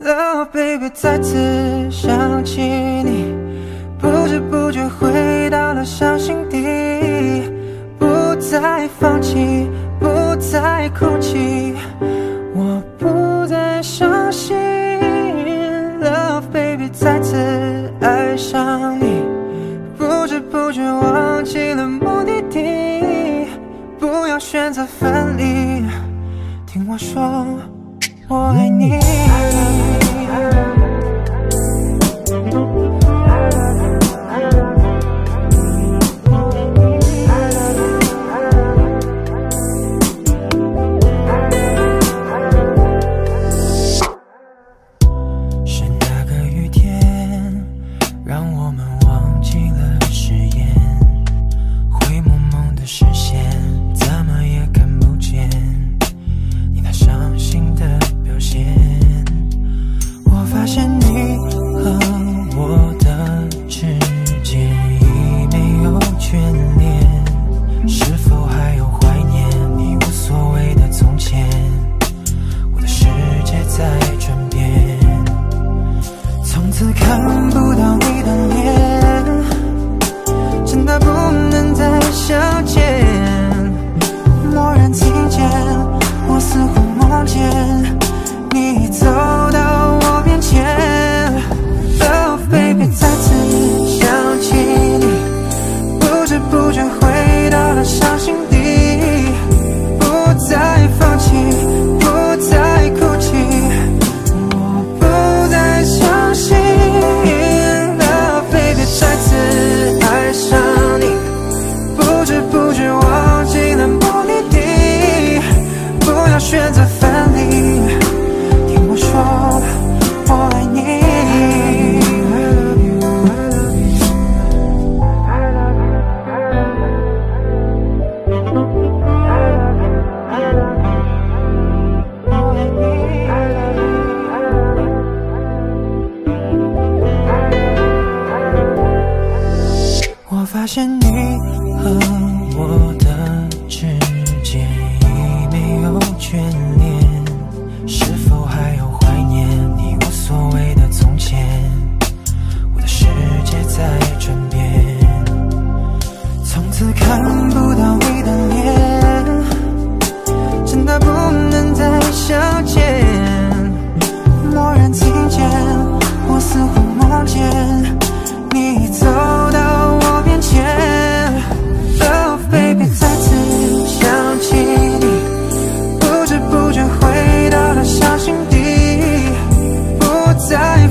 love baby 再次想起你不知不觉回到了伤心地不再放弃不再哭泣我不再伤心。Love baby 再次爱上你不知不觉忘记了目的地不要选择分离听我说我爱你。her. 发现你和我的 time